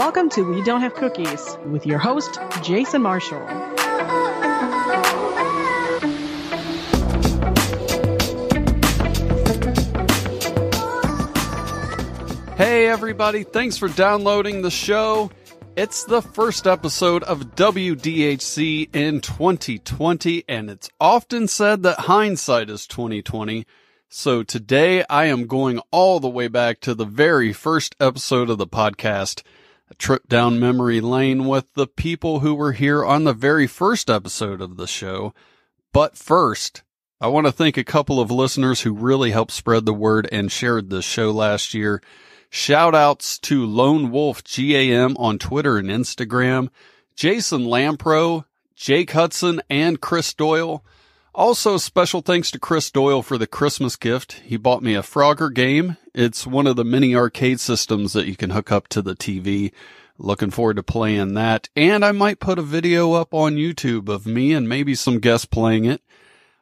Welcome to We Don't Have Cookies with your host, Jason Marshall. Hey, everybody, thanks for downloading the show. It's the first episode of WDHC in 2020, and it's often said that hindsight is 2020. So today I am going all the way back to the very first episode of the podcast, a trip down memory lane with the people who were here on the very first episode of the show. But first, I want to thank a couple of listeners who really helped spread the word and shared this show last year. Shout outs to Lone Wolf GAM on Twitter and Instagram, Jason Lampro, Jake Hudson, and Chris Doyle. Also, special thanks to Chris Doyle for the Christmas gift. He bought me a Frogger game. It's one of the many arcade systems that you can hook up to the TV. Looking forward to playing that. And I might put a video up on YouTube of me and maybe some guests playing it.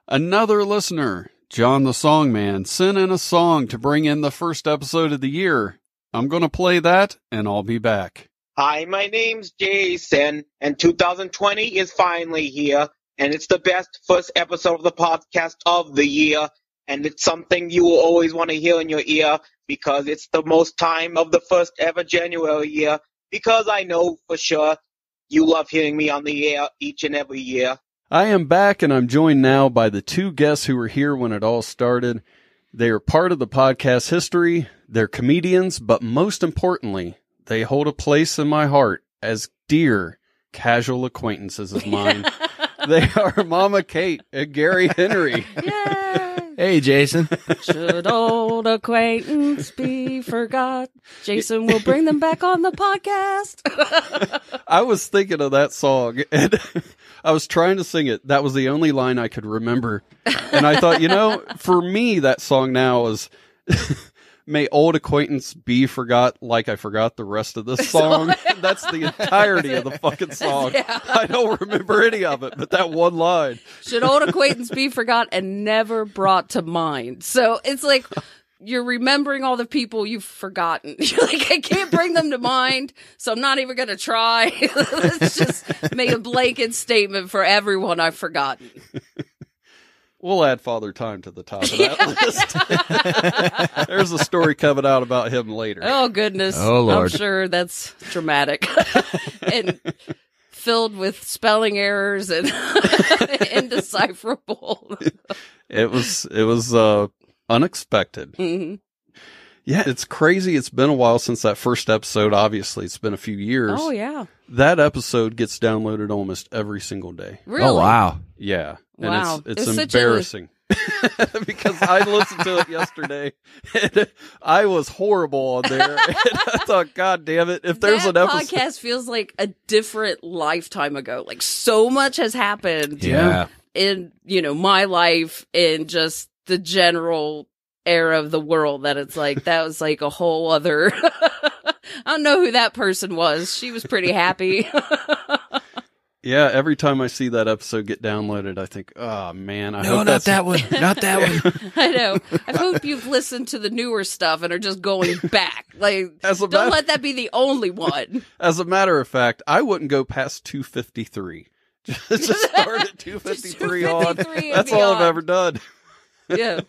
Another listener, John the Songman, sent in a song to bring in the first episode of the year. I'm going to play that and I'll be back. Hi, my name's Jason, and 2020 is finally here, and it's the best first episode of the podcast of the year, and it's something you will always want to hear in your ear because it's the most time of the first ever January year, because I know for sure you love hearing me on the air each and every year. I am back and I'm joined now by the two guests who were here when it all started. They are part of the podcast history. They're comedians, but most importantly, they hold a place in my heart as dear casual acquaintances of mine. they are Mama Kate and Gary Henry. Yay! Hey, Jason. Should old acquaintance be forgot? Jason will bring them back on the podcast. I was thinking of that song and I was trying to sing it. That was the only line I could remember. And I thought, you know, for me, that song now is May old acquaintance be forgot like I forgot the rest of this song. That's the entirety of the fucking song. Yeah. I don't remember any of it, but that one line. Should old acquaintance be forgot and never brought to mind? So it's like you're remembering all the people you've forgotten. You're like, I can't bring them to mind, so I'm not even going to try. Let's just make a blanket statement for everyone I've forgotten. We'll add Father Time to the top of that list. There's a story coming out about him later. Oh goodness. Oh, lord! I'm sure that's dramatic. and filled with spelling errors and indecipherable. It was it was uh unexpected. Mhm. Yeah, it's crazy. It's been a while since that first episode. Obviously, it's been a few years. Oh yeah. That episode gets downloaded almost every single day. Really? Oh, wow. Yeah. And Wow. it's it's It's such a- embarrassing. because I listened to it yesterday and I was horrible on there. And I thought, God damn it, if there's that an episode podcast feels like a different lifetime ago. Like so much has happened Yeah. in, you know, my life in just the general era of the world that it's like that was like a whole other I don't know who that person was. She was pretty happy. Yeah, every time I see that episode get downloaded, I think, oh man, I No, hope not that's that one. Not that one. I know. I hope you've listened to the newer stuff and are just going back. Like, As a don't matter- let that be the only one. As a matter of fact, I wouldn't go past 253. Just start at 253 on. 253 and That's all I've ever done. Yeah.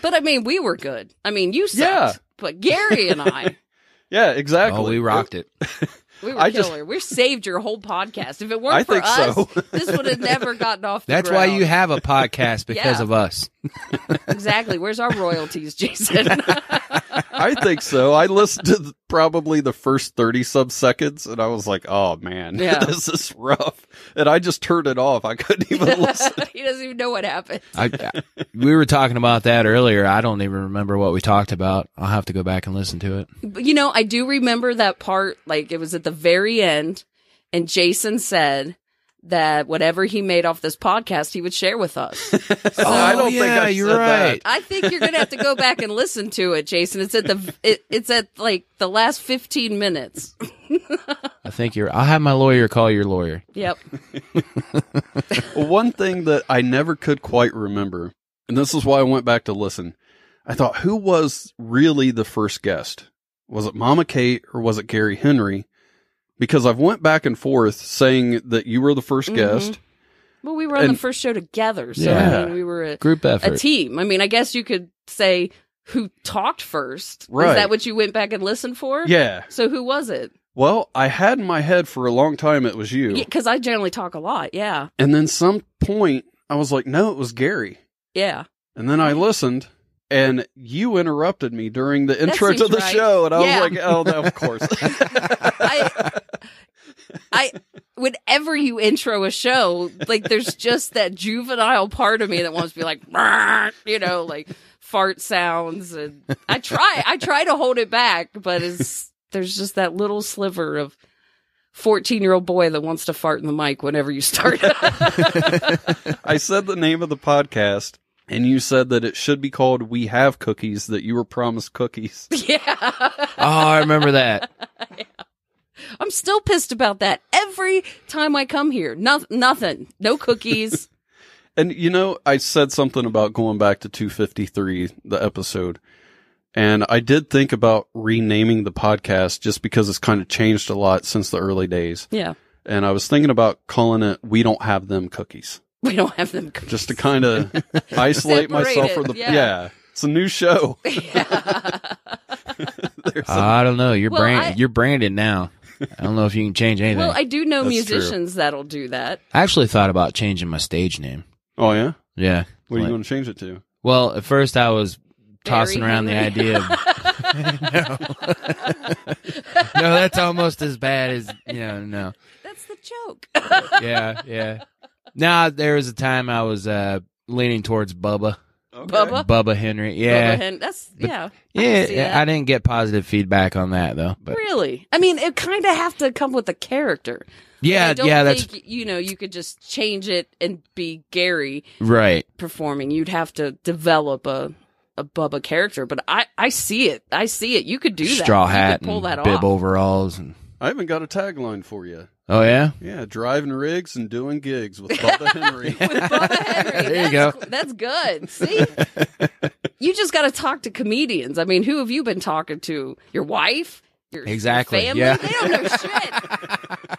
But I mean, we were good. I mean, you sucked. Yeah. But Gary and I, Yeah, exactly. Oh, we rocked it. We were I just- killer. we saved your whole podcast. If it weren't I for think us, so. this would have never gotten off the That's why you have a podcast because Yeah. of us. Exactly. Where's our royalties, Jason? I think so. I listened to the, probably the first 30 sub seconds and I was like, oh man, Yeah. this is rough. And I just turned it off. I couldn't even listen. he doesn't even know what happened. I, we were talking about that earlier. I don't even remember what we talked about. I'll have to go back and listen to it. But, you know, I do remember that part. Like it was at the very end, and Jason said that whatever he made off this podcast, he would share with us. Oh, I don't think Oh, I you're said right. I think you're gonna have to go back and listen to it, Jason. It's at the it, it's at like the last 15 minutes. I think you're. I'll have my lawyer call your lawyer. Yep. One thing that I never could quite remember, and this is why I went back to listen. I thought, who was really the first guest? was it Mama Kate or was it Gary Henry? Because I've went back and forth saying that you were the 1st Mhm. guest. Well, we were on And- the first show together, so Yeah. I mean, we were a, Group effort, a team. I mean, I guess you could say who talked first. Right. Is that what you went back and listened for? Yeah. So who was it? Well, I had in my head for a long time it was you. Because I generally talk a lot. Yeah. And then some point I was like, no, it was Gary. Yeah. And then I listened and you interrupted me during the intro to the right. show. And I Yeah. was like, oh, no, of course. I, I, whenever you intro a show, like there's just that juvenile part of me that wants to be like, you know, like fart sounds. And I try, I try to hold it back, but it's, there's just that little sliver of 14 year old boy that wants to fart in the mic whenever you start. I said the name of the podcast and you said that it should be called We Have Cookies, that you were promised cookies. yeah. Oh, I remember that. I'm still pissed about that every time I come here. No, nothing. No cookies. And you know, I said something about going back to 253, the episode. And I did think about renaming the podcast just because it's kind of changed a lot since the early days. yeah. And I was thinking about calling it We Don't Have Them Cookies. We don't have them cookies. Just to kind of isolate Separate myself from the yeah. yeah. It's a new show. yeah. There's a- I don't know. You're Well, brand. I- you're branded now. I don't know if you can change anything. Well, I do know That's true. musicians that'll do that. I actually thought about changing my stage name. oh yeah. Yeah. What are you Like- going to change it to? Well, at first I was tossing Barry around Henry. the idea of no, that's almost as bad as you know. No, That's the joke. yeah, yeah. Now there was a time I was uh leaning towards Bubba, Okay. Bubba? Bubba Henry. Yeah, Bubba Hen- That's yeah. I yeah. can see yeah. I didn't get positive feedback on that though. But Really? I mean, it kind of have to come with a character. I yeah, don't yeah, that's you know, you could just change it and be Gary right. performing. You'd have to develop a a Bubba character, but I I see it. I see it. You could do that. Straw You hat could pull and that bib off. overalls and I even got a tagline for you. Oh yeah. Yeah, driving rigs and doing gigs with Bubba Henry. With Bubba Henry. There you That's- go. That's good. See? you just got to talk to comedians. I mean, who have you been talking to? Your wife? Your, your Exactly, family? yeah. They don't know shit.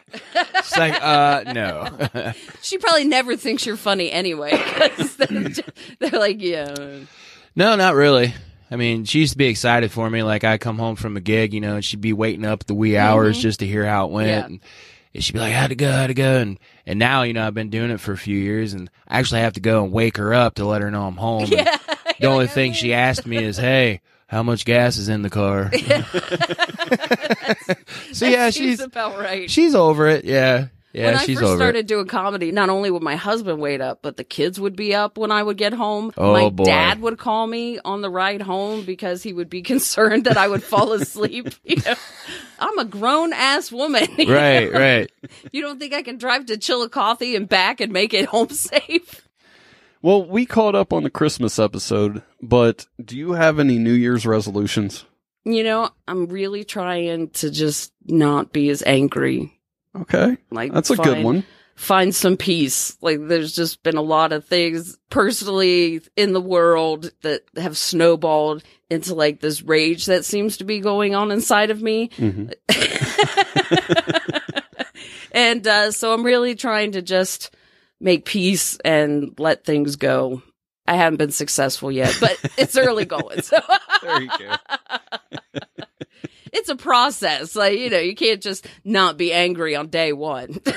It's like uh no. She probably never thinks you're funny anyway. they're, just- they're like, yeah. No, not really. I mean, she used to be excited for me. Like I come home from a gig, you know, and she'd be waiting up the wee hours just to hear how it went. Yeah. And, she'd be like, "How'd it go? How'd it go?" And and now, you know, I've been doing it for a few years, and I actually have to go and wake her up to let her know I'm home. And Yeah. The only thing she asked me is, "Hey, how much gas is in the car?" so yeah, she's about right. she's over it. Yeah, yeah, when I she's first over started it. doing comedy, not only would my husband wait up, but the kids would be up when I would get home. Oh, my boy. dad would call me on the ride home because he would be concerned that I would fall asleep. You know, I'm a grown ass woman. Right, know? right. You don't think I can drive to Chillicothe and back and make it home safe? well, we caught up on the Christmas episode, but do you have any New Year's resolutions? You know, I'm really trying to just not be as angry. Okay. Like That's a good one. find some peace. Like there's just been a lot of things personally in the world that have snowballed into like this rage that seems to be going on inside of me. Mhm. and uh, so I'm really trying to just make peace and let things go. I haven't been successful yet, but it's early going. So There you go. it's a process. Like, you know, you can't just not be angry on day one.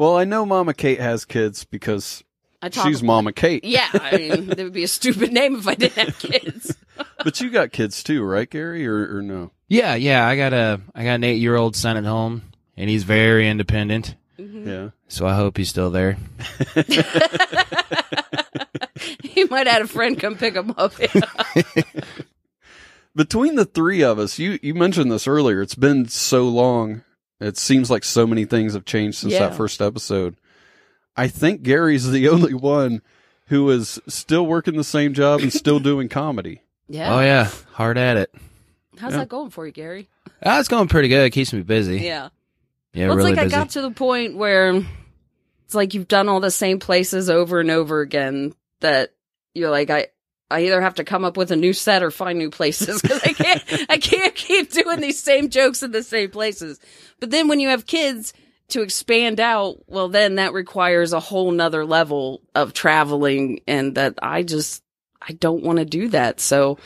Well, I know Mama Kate has kids because I talk she's Mama Kate. Yeah, I mean, that would be a stupid name if I didn't have kids. But you got kids too, right, Gary? Or, or no? Yeah, yeah. I got a I got an eight year old son at home, and he's very independent. Mm-hmm. Mm-hmm. Yeah. So I hope he's still there. he might have had a friend come pick him up. Between the three of us, you, you mentioned this earlier. It's been so long. It seems like so many things have changed since Yeah. that first episode. I think Gary's the only one who is still working the same job and still doing comedy. yeah. Oh yeah, hard at it. How's Yeah. that going for you, Gary? Ah, it's going pretty good. It keeps me busy. Yeah. Yeah, well, it's really like busy. I got to the point where it's like you've done all the same places over and over again that you're like, I, I either have to come up with a new set or find new places because I can't, I can't keep doing these same jokes in the same places. But then when you have kids to expand out, well, then that requires a whole nother level of traveling and that I just, I don't want to do that. So,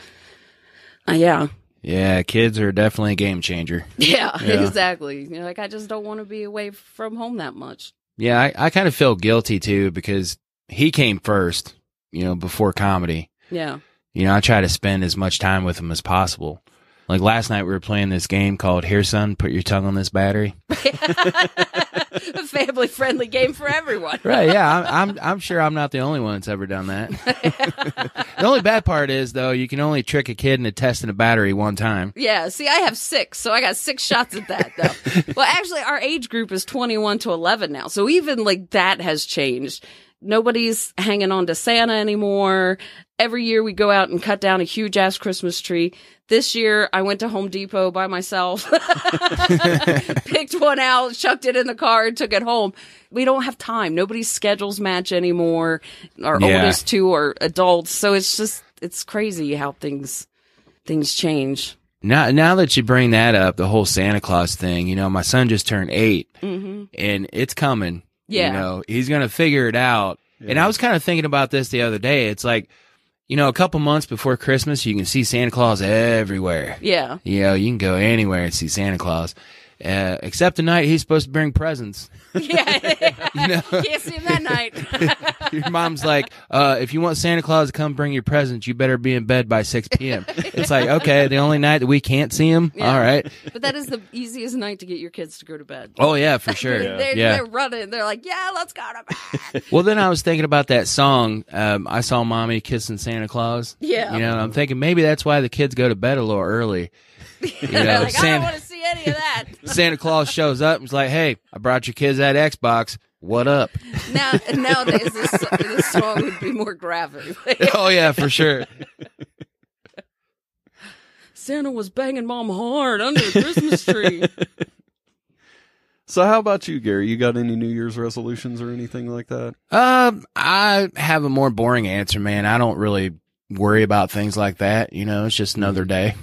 uh, yeah, Yeah, kids are definitely a game changer. yeah, Yeah. exactly. You know, like I just don't want to be away from home that much. Yeah, I, I kind of feel guilty too because he came first, you know, before comedy. Yeah. You know, I try to spend as much time with them as possible. Like last night, we were playing this game called Here, Son, Put Your Tongue on This Battery. a family friendly game for everyone. Right? Yeah, I'm, I'm I'm sure I'm not the only one that's ever done that. the only bad part is though, you can only trick a kid into testing a battery one time. Yeah, see, I have six, so I got six shots at that, though. well, actually, our age group is 21 to 11 now, so even like that has changed. Nobody's hanging on to Santa anymore. Every year we go out and cut down a huge ass Christmas tree. This year I went to Home Depot by myself, picked one out, chucked it in the car, and took it home. We don't have time. Nobody's schedules match anymore. Our Yeah. oldest two are adults, so it's just it's crazy how things things change. Now, now that you bring that up, the whole Santa Claus thing, you know, my son just turned 8 Mm-hmm. and it's coming. Yeah. You know, he's going to figure it out. And I was kind of thinking about this the other day. It's like, you know, a couple months before Christmas, you can see Santa Claus everywhere. Yeah. You know, you can go anywhere and see Santa Claus. Uh, except the night he's supposed to bring presents. Yeah. You know, Can't see him that night. your mom's like, uh, if you want Santa Claus to come bring your presents, you better be in bed by 6 p.m. it's like, okay, the only night that we can't see him. Yeah. All right. but that is the easiest night to get your kids to go to bed. Oh, yeah, for sure. They're, yeah. they're running. They're like, yeah, let's go to bed. Well, then I was thinking about that song. Um, I saw mommy kissing Santa Claus. Yeah. You know, I'm thinking maybe that's why the kids go to bed a little early. You know, like, I don't Santa, want to see any of that. Santa Claus shows up and is like, "Hey, I brought your kids that Xbox. What up?" now, nowadays, this, this song would be more graphic. oh yeah, for sure. Santa was banging mom hard under the Christmas tree. So how about you, Gary? You got any New Year's resolutions or anything like that? Um, I have a more boring answer, man. I don't really worry about things like that. You know, it's just another day.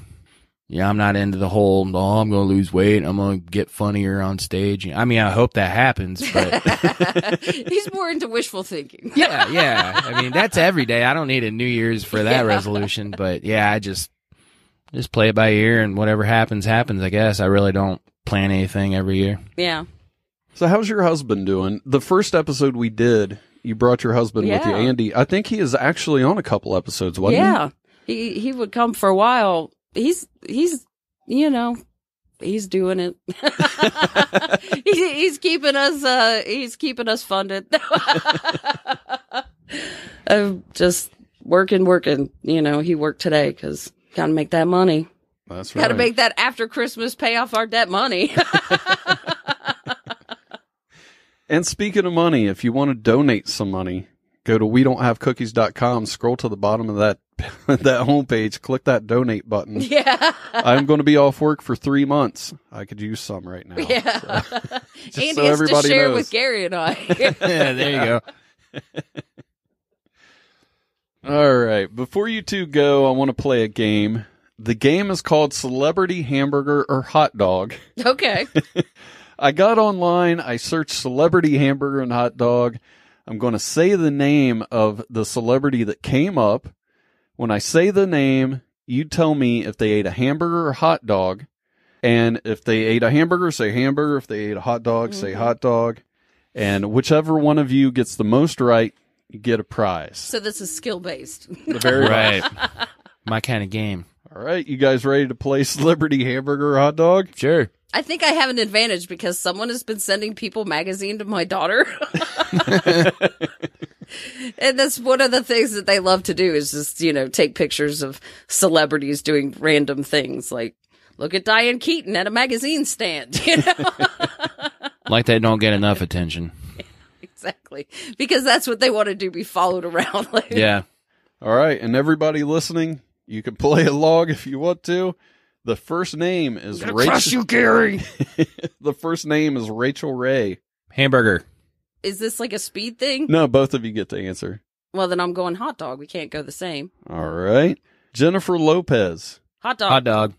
Yeah, I'm not into the whole. Oh, I'm going to lose weight. I'm going to get funnier on stage. I mean, I hope that happens, but. He's more into wishful thinking. yeah, yeah. I mean, that's every day. I don't need a New Year's for that Yeah. resolution, but yeah, I just just play it by ear and whatever happens happens, I guess. I really don't plan anything every year. Yeah. So how's your husband doing? The first episode we did, you brought your husband with you, Andy. I think he is actually on a couple episodes, wasn't yeah. He he would come for a while. He's he's you know he's doing it. he's, he's keeping us uh he's keeping us funded. I'm just working, working. You know, he worked today because got to make that money. That's right. Got to make that after Christmas pay off our debt money. And speaking of money, if you want to donate some money, go to we don't have cookies.com, scroll to the bottom of that that homepage, click that donate button. yeah. I'm going to be off work for 3 months. I could use some right now. Yeah. Just Andy so has to share knows. with Gary and I. yeah, there you go. All right. Before you two go, I want to play a game. The game is called Celebrity Hamburger or Hot Dog. okay. I got online, I searched celebrity hamburger and hot dog. I'm going to say the name of the celebrity that came up. When I say the name, you tell me if they ate a hamburger or hot dog. And if they ate a hamburger, say hamburger. If they ate a hot dog, say Mhm. hot dog. And whichever one of you gets the most right, you get a prize. So this is skill based. The very Right. My kind of game. All right, you guys ready to play celebrity hamburger or hot dog? Sure. I think I have an advantage because someone has been sending People magazine to my daughter. and that's one of the things that they love to do is just, you know, take pictures of celebrities doing random things like look at Diane Keaton at a magazine stand, you know? Like they don't get enough attention. exactly. Because that's what they want to do, be followed around. Like, Yeah. All right, and everybody listening, you can play along if you want to. The first name is Rachel. Gary. the first name is Rachael Ray. Hamburger. Is this like a speed thing? No, both of you get to answer. Well, then I'm going hot dog. We can't go the same. All right. Jennifer Lopez, Hot dog. Hot dog.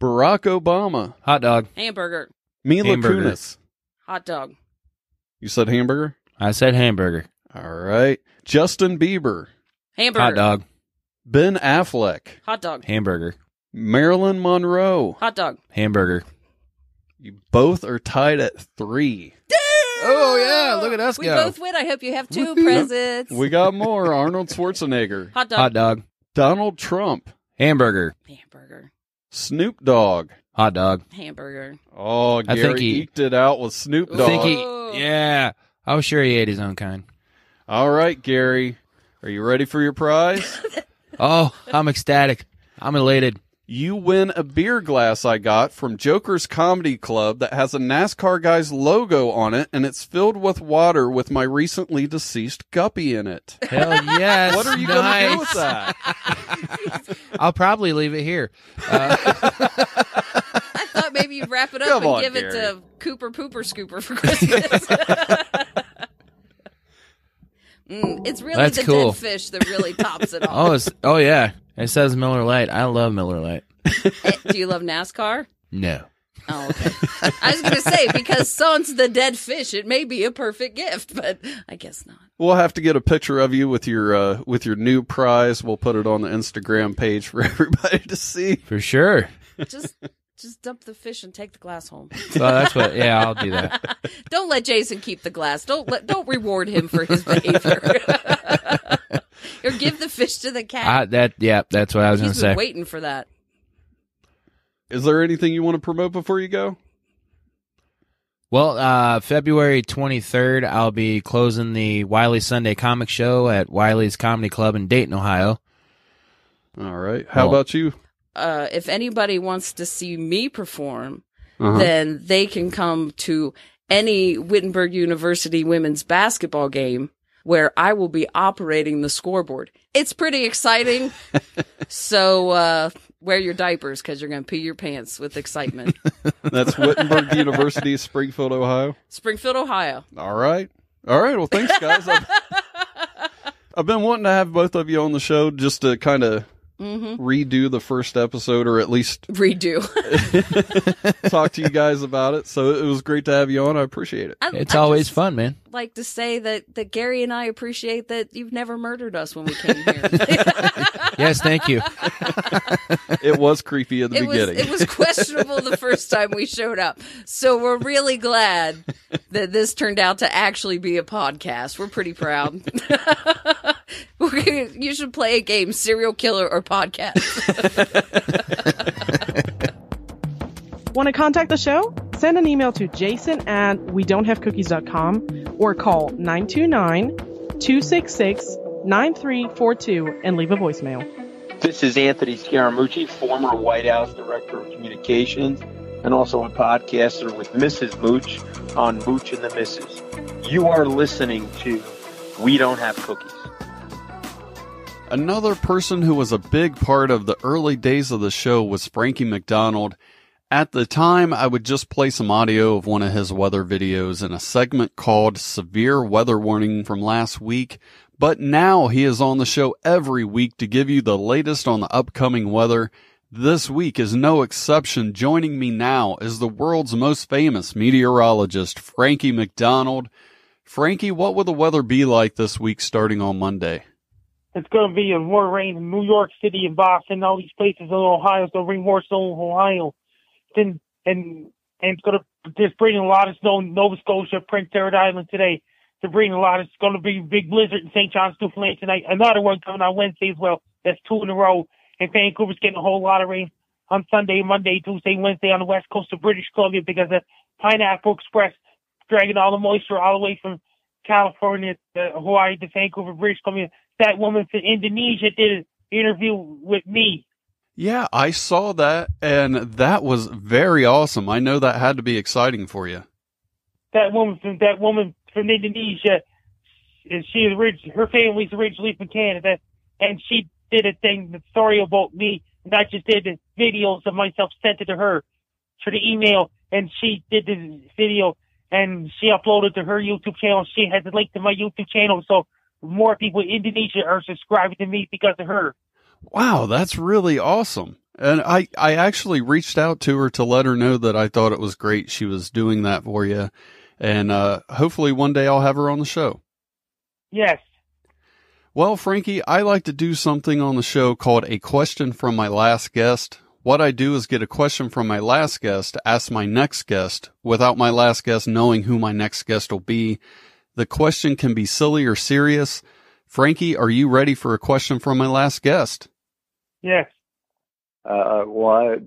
Barack Obama, Hot dog. Hamburger. Mila Hamburger. Kunis. Hot dog. You said hamburger? I said hamburger. All right. Justin Bieber, Hamburger. Hot dog. Ben Affleck, Hot dog. Hamburger. Marilyn Monroe. Hot dog. Hamburger. You both are tied at three. Oh yeah, look at us We go. both win. I hope you have two presents. We got more. Arnold Schwarzenegger, Hot dog. Hot dog. Donald Trump, Hamburger. Hamburger. Snoop Dogg. Hot dog. Hamburger. Oh, I think he- eked it out with Snoop Ooh. Dogg. think Oh. he Yeah. I was sure he ate his own kind. All right, Gary. Are you ready for your prize? Oh, I'm ecstatic. I'm elated. You win a beer glass I got from Joker's Comedy Club that has a NASCAR guy's logo on it, and it's filled with water with my recently deceased guppy in it. Hell yes. What are you nice. going to do with that? I'll probably leave it here. Uh, I thought maybe you'd wrap it up Come and on, give it to Cooper Pooper Scooper for Christmas. mm, it's really That's the cool. dead fish that really tops it all. oh, it's, oh yeah. It says Miller Lite. I love Miller Lite. Eh, Do you love NASCAR? No. Oh, okay. I was going to say, because son's the dead fish, it may be a perfect gift, but I guess not. We'll have to get a picture of you with your uh, with your new prize. We'll put it on the Instagram page for everybody to see. For sure. Just. Just dump the fish and take the glass home. Well, that's what. Yeah, I'll do that. Don't let Jason keep the glass. Don't let, don't reward him for his behavior. or give the fish to the cat. I, that. Yeah, that's what I was He's gonna say. waiting for that. Is there anything you want to promote before you go? Well, uh, February 23rd, I'll be closing the Wiley Sunday Comic Show at Wiley's Comedy Club in Dayton, Ohio. All right. How Well- about you? Uh, if anybody wants to see me perform, Uh-huh. then they can come to any Wittenberg University women's basketball game where I will be operating the scoreboard. It's pretty exciting. so, uh, wear your diapers because you're going to pee your pants with excitement. That's Wittenberg University, Springfield, Ohio. Springfield, Ohio. All right. All right. Well, thanks, guys. I've, I've been wanting to have both of you on the show just to kind of Mm-hmm. redo the first episode or at least Redo. talk to you guys about it. So it was great to have you on. I appreciate it. I- It's I always just fun, man. Like to say that that Gary and I appreciate that you've never murdered us when we came here. Yes, thank you. It was creepy at the it was beginning. it was questionable the first time we showed up. So we're really glad that this turned out to actually be a podcast. We're pretty proud. We're gonna- you should play a game, serial killer or podcast. Want to contact the show? Send an email to jason at we don't have cookies.com or call 929 266 9342 and leave a voicemail. This is Anthony Scaramucci, former White House Director of Communications and also a podcaster with Mrs. Mooch on Mooch and the Misses. You are listening to We Don't Have Cookies. Another person who was a big part of the early days of the show was Frankie MacDonald. At the time, I would just play some audio of one of his weather videos in a segment called Severe Weather Warning from last week. But now he is on the show every week to give you the latest on the upcoming weather. This week is no exception. Joining me now is the world's most famous meteorologist, Frankie MacDonald. Frankie, what will the weather be like this week starting on Monday? It's going to be a more rain in New York City and Boston, all these places in Ohio. It's going to bring more snow in Ohio. Then, and, and it's going to just bring a lot of snow in Nova Scotia, Prince Edward Island today. To bring a lot, it's going to be big blizzard in St. John's, Newfoundland tonight. Another one coming on Wednesday as well. That's two in a row. And Vancouver's getting a whole lot of rain on Sunday, Monday, Tuesday, Wednesday on the west coast of British Columbia because the Pineapple Express dragging all the moisture all the way from California to Hawaii to Vancouver, British Columbia. That woman from Indonesia did an interview with me. Yeah, I saw that and that was very awesome. I know that had to be exciting for you. That woman from that woman from Indonesia, is she is orig- her family's originally from Canada, and she did a thing, the story about me, and I just did the videos of myself sent it to her through the email, and she did the video and she uploaded to her YouTube channel. She has a link to my YouTube channel, so more people in Indonesia are subscribing to me because of her. Wow, that's really awesome. And I, I actually reached out to her to let her know that I thought it was great she was doing that for you. And, uh, hopefully one day I'll have her on the show. Yes. Well, Frankie, I like to do something on the show called a question from my last guest. What I do is get a question from my last guest, to ask my next guest without my last guest knowing who my next guest will be. The question can be silly or serious. Frankie, are you ready for a question from my last guest? Yes. Uh, what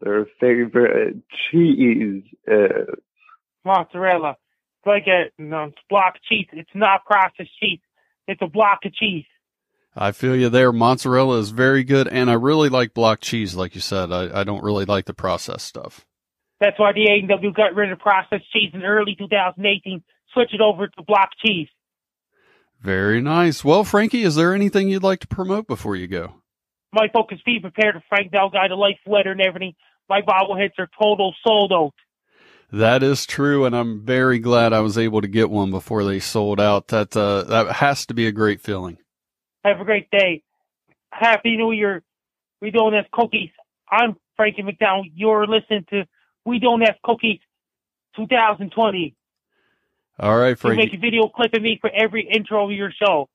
their favorite cheese is. Mozzarella. It's like a no, it's block of cheese. It's not processed cheese. It's a block of cheese. I feel you there. Mozzarella is very good, and I really like block cheese, like you said. I, I don't really like the processed stuff. That's why the A&W got rid of processed cheese in early 2018. Switch it over to block cheese. Very nice. Well, Frankie, is there anything you'd like to promote before you go? My focus be prepared to Frank Guy, the life letter and everything. My bobbleheads are total sold out. That is true, and I'm very glad I was able to get one before they sold out. That uh, that has to be a great feeling. Have a great day. Happy New Year. We don't have cookies. I'm Frankie MacDonald. You're listening to We Don't Have Cookies 2020. All right, Frankie. You make a video clip of me for every intro of your show.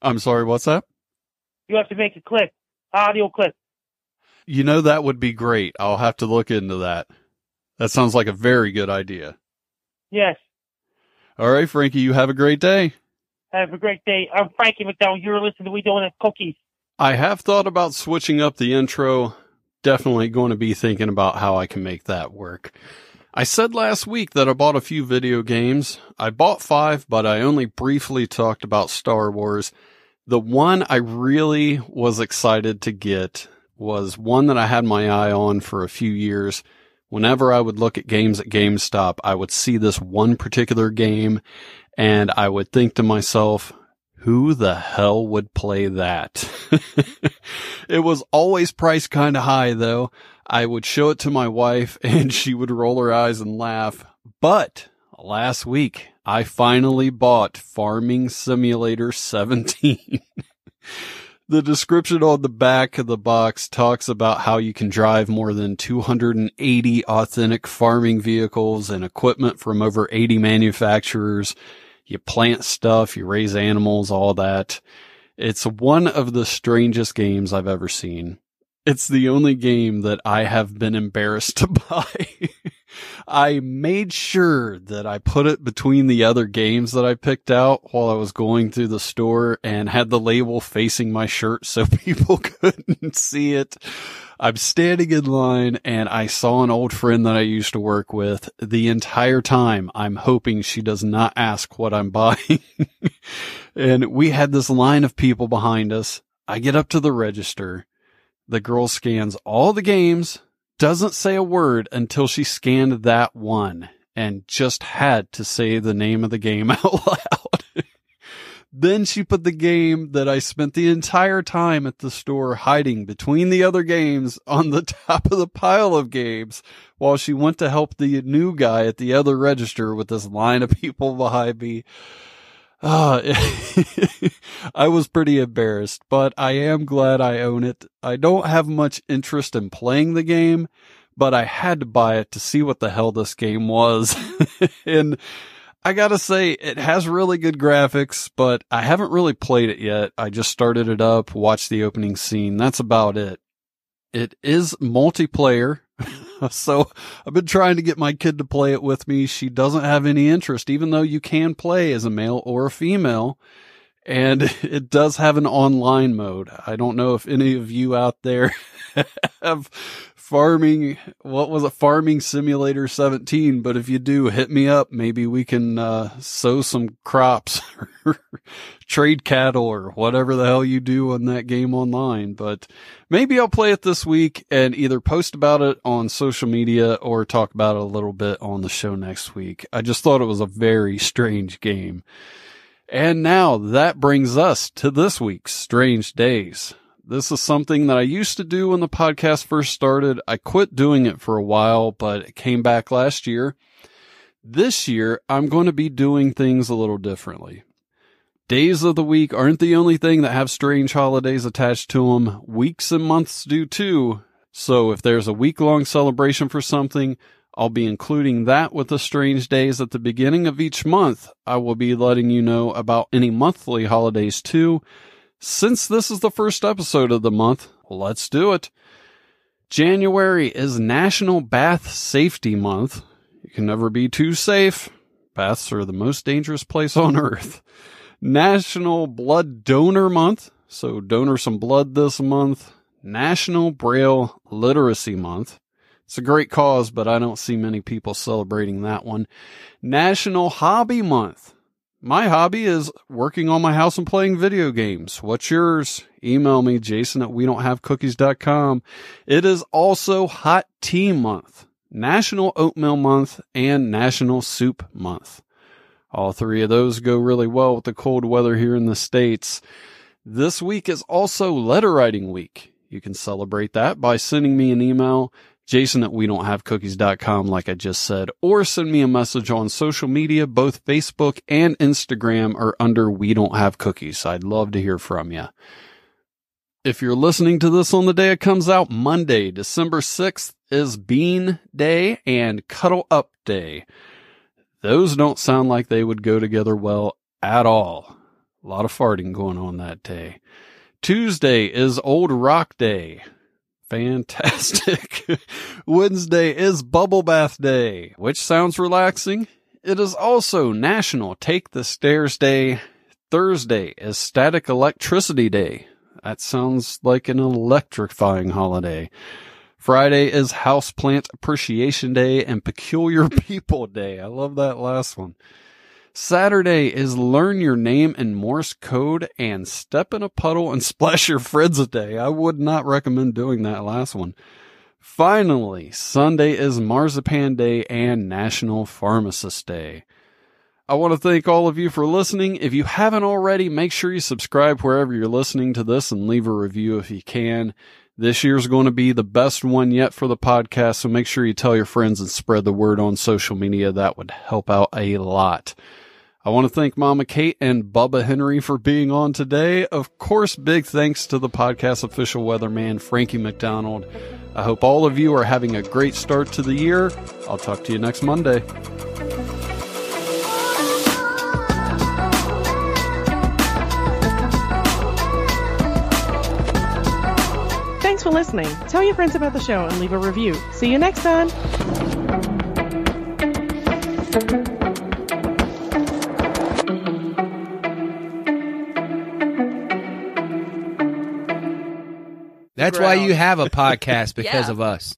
I'm sorry, what's that? You have to make a clip, audio clip. You know, that would be great. I'll have to look into that. That sounds like a very good idea. Yes. All right, Frankie, you have a great day. Have a great day. I'm Frankie MacDonald. You're listening to We Don't Have Cookies. I have thought about switching up the intro. Definitely going to be thinking about how I can make that work. I said last week that I bought a few video games. I bought five, but I only briefly talked about Star Wars. The one I really was excited to get was one that I had my eye on for a few years. Whenever I would look at games at GameStop, I would see this one particular game and I would think to myself, who the hell would play that? it was always priced kind of high though. I would show it to my wife and she would roll her eyes and laugh. But last week I finally bought Farming Simulator 17. the description on the back of the box talks about how you can drive more than 280 authentic farming vehicles and equipment from over 80 manufacturers. You plant stuff, you raise animals, all that. It's one of the strangest games I've ever seen. It's the only game that I have been embarrassed to buy. I made sure that I put it between the other games that I picked out while I was going through the store and had the label facing my shirt so people couldn't see it. I'm standing in line and I saw an old friend that I used to work with the entire time. I'm hoping she does not ask what I'm buying. and we had this line of people behind us. I get up to the register. The girl scans all the games, doesn't say a word until she scanned that one and just had to say the name of the game out loud. then she put the game that I spent the entire time at the store hiding between the other games on the top of the pile of games while she went to help the new guy at the other register with this line of people behind me. Ah, I was pretty embarrassed, but I am glad I own it. I don't have much interest in playing the game, but I had to buy it to see what the hell this game was. and I gotta say, it has really good graphics, but I haven't really played it yet. I just started it up, watched the opening scene. That's about it. It is multiplayer. so I've been trying to get my kid to play it with me. She doesn't have any interest, even though you can play as a male or a female. And it does have an online mode. I don't know if any of you out there have farming, what was it? Farming Simulator 17. But if you do, hit me up. Maybe we can, uh, sow some crops or trade cattle or whatever the hell you do on that game online. But maybe I'll play it this week and either post about it on social media or talk about it a little bit on the show next week. I just thought it was a very strange game. And now that brings us to this week's Strange Days. This is something that I used to do when the podcast first started. I quit doing it for a while, but it came back last year. This year, I'm going to be doing things a little differently. Days of the week aren't the only thing that have strange holidays attached to them. Weeks and months do too. So if there's a week long celebration for something, I'll be including that with the strange days at the beginning of each month. I will be letting you know about any monthly holidays too. Since this is the first episode of the month, let's do it. January is National Bath Safety Month. You can never be too safe. Baths are the most dangerous place on earth. National Blood Donor Month. So donor some blood this month. National Braille Literacy Month. It's a great cause, but I don't see many people celebrating that one. National Hobby Month. My hobby is working on my house and playing video games. What's yours? Email me, jason at we don't have cookies.com. It is also Hot Tea Month, National Oatmeal Month, and National Soup Month. All three of those go really well with the cold weather here in the States. This week is also letter writing week. You can celebrate that by sending me an email Jason at we don't have cookies.com, like I just said, or send me a message on social media. Both Facebook and Instagram are under we don't have cookies. I'd love to hear from you. If you're listening to this on the day it comes out, Monday, December 6th is Bean Day and Cuddle Up Day. Those don't sound like they would go together well at all. A lot of farting going on that day. Tuesday is Old Rock Day. Fantastic. Wednesday is Bubble Bath Day, which sounds relaxing. It is also National Take the Stairs Day. Thursday is Static Electricity Day. That sounds like an electrifying holiday. Friday is Houseplant Appreciation Day and Peculiar People Day. I love that last one. Saturday is Learn Your Name in Morse Code and Step in a Puddle and Splash Your Friends a Day. I would not recommend doing that last one. Finally, Sunday is Marzipan Day and National Pharmacist Day. I want to thank all of you for listening. If you haven't already, make sure you subscribe wherever you're listening to this and leave a review if you can. This year's going to be the best one yet for the podcast, so make sure you tell your friends and spread the word on social media. That would help out a lot. I want to thank Mama Kate and Bubba Henry for being on today. Of course, big thanks to the podcast official weatherman, Frankie MacDonald. I hope all of you are having a great start to the year. I'll talk to you next Monday. Thanks for listening. Tell your friends about the show and leave a review. See you next time. That's why you have a podcast because Yeah. of us.